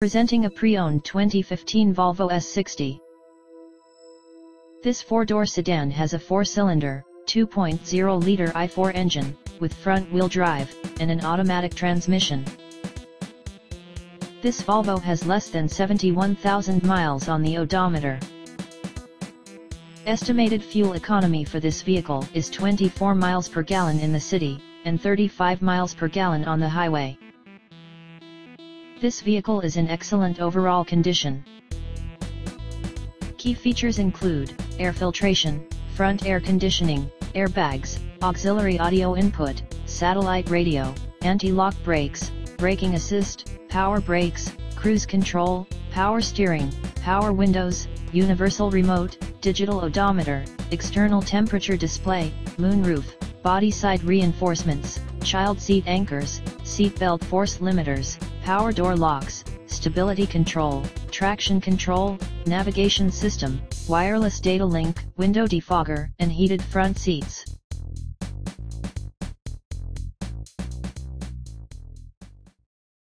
Presenting a pre-owned 2015 Volvo S60. This four-door sedan has a four-cylinder, 2.0-liter i4 engine, with front-wheel drive, and an automatic transmission. This Volvo has less than 71,000 miles on the odometer. Estimated fuel economy for this vehicle is 24 miles per gallon in the city, and 35 miles per gallon on the highway. This vehicle is in excellent overall condition. Key features include, air filtration, front air conditioning, airbags, auxiliary audio input, satellite radio, anti-lock brakes, braking assist, power brakes, cruise control, power steering, power windows, universal remote, digital odometer, external temperature display, moonroof, body side reinforcements, child seat anchors, seat belt force limiters, power door locks, stability control, traction control, navigation system, wireless data link, window defogger, and heated front seats.